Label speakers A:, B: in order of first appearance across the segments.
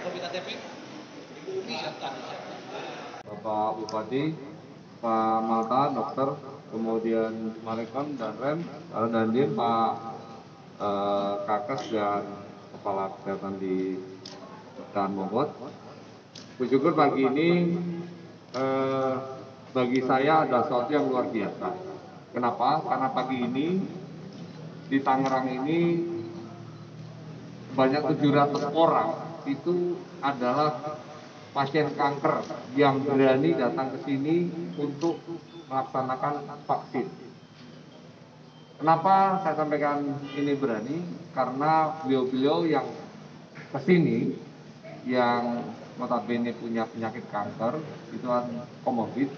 A: fotokopi KTP. Ibu Umi sana.
B: Bapak Bupati, Pak Malta, dokter, kemudian Marekon dan Rem, lalu Dandim, Pak eh, Kakes dan Kepala Kesehatan di Dan Bogor. Bersyukur pagi ini eh, bagi saya adalah sesuatu yang luar biasa. Kenapa? Karena pagi ini di Tangerang ini banyak 700 orang itu adalah pasien kanker yang berani datang ke sini untuk melaksanakan vaksin. Kenapa saya sampaikan ini berani? Karena beliau-beliau yang ke sini yang notabene punya penyakit kanker itu kan komorbid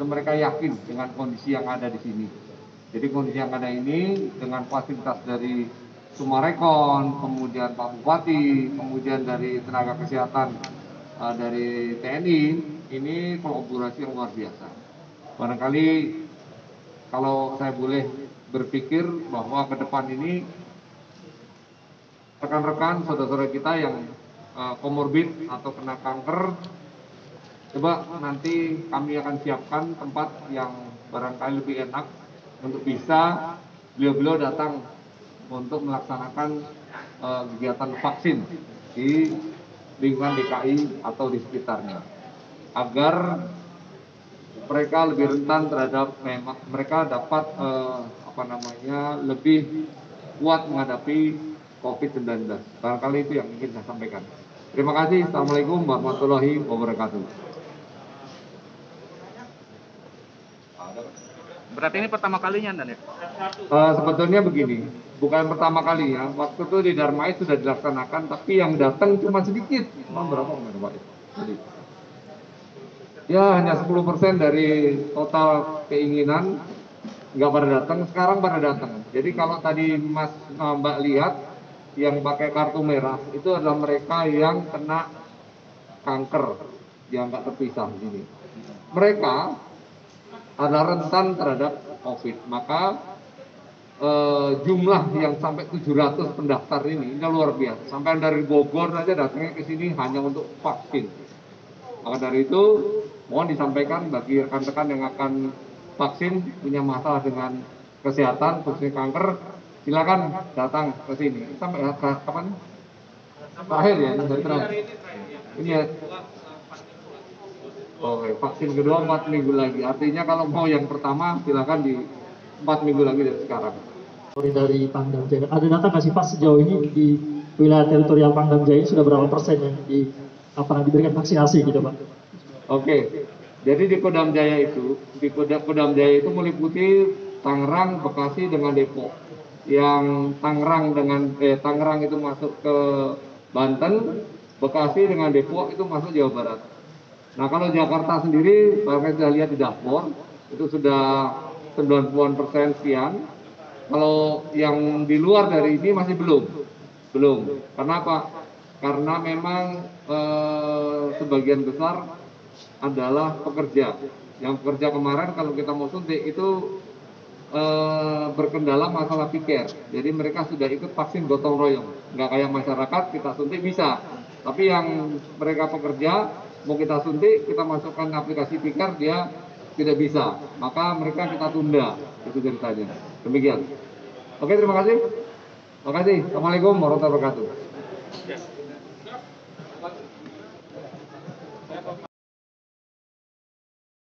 B: itu mereka yakin dengan kondisi yang ada di sini. Jadi kondisi yang ada ini dengan fasilitas dari Sumarekon, kemudian Pak Bupati, kemudian dari tenaga kesehatan uh, dari TNI, ini kolaborasi yang luar biasa. Barangkali kalau saya boleh berpikir bahwa ke depan ini rekan-rekan saudara-saudara kita yang uh, komorbid atau kena kanker, coba nanti kami akan siapkan tempat yang barangkali lebih enak untuk bisa beliau-beliau datang untuk melaksanakan uh, kegiatan vaksin di lingkungan DKI atau di sekitarnya agar mereka lebih rentan terhadap memang mereka dapat eh, apa namanya lebih kuat menghadapi COVID-19. Barangkali itu yang ingin saya sampaikan. Terima kasih. Assalamualaikum warahmatullahi wabarakatuh.
C: Berarti ini pertama kalinya Dan ya?
B: Eh, sebetulnya begini, bukan pertama kali ya. Waktu itu di Darmais sudah dilaksanakan, tapi yang datang cuma sedikit. Cuma berapa kemarin Pak? Ya hanya 10% dari total keinginan nggak pada datang. Sekarang pada datang. Jadi kalau tadi Mas eh, Mbak lihat yang pakai kartu merah itu adalah mereka yang kena kanker yang nggak terpisah ini. Mereka adalah rentan terhadap COVID. Maka eh, jumlah yang sampai 700 pendaftar ini, ini luar biasa. Sampai dari Bogor saja datangnya ke sini hanya untuk vaksin. Maka dari itu, mohon disampaikan bagi rekan-rekan yang akan vaksin punya masalah dengan kesehatan, khususnya kanker, silakan datang ke sini. Sampai ke- kapan? Terakhir ya, dari terakhir. Ini ya, Oke, vaksin kedua 4 minggu lagi. Artinya kalau mau yang pertama silakan di 4 minggu lagi dari sekarang.
D: Dari Pangdam Jaya. Ada data nggak sih Pak sejauh ini di wilayah teritorial Pangdam Jaya sudah berapa persen yang di apa diberikan vaksinasi gitu Pak?
B: Oke, jadi di Kodam Jaya itu, di Kodam, Kodam Jaya itu meliputi Tangerang, Bekasi dengan Depok. Yang Tangerang dengan eh, Tangerang itu masuk ke Banten, Bekasi dengan Depok itu masuk Jawa Barat. Nah kalau Jakarta sendiri, Bapak sudah lihat di dashboard, itu sudah 90-an persen sekian. Kalau yang di luar dari ini masih belum, belum. Kenapa? Karena memang eh, sebagian besar adalah pekerja. Yang pekerja kemarin kalau kita mau suntik itu eh, berkendala masalah pikir. Jadi mereka sudah ikut vaksin gotong royong. Nggak kayak masyarakat kita suntik bisa. Tapi yang mereka pekerja mau kita suntik, kita masukkan aplikasi pikir dia tidak bisa. Maka mereka kita tunda. Itu ceritanya. Demikian. Oke, terima kasih. Terima kasih. Assalamualaikum warahmatullahi wabarakatuh.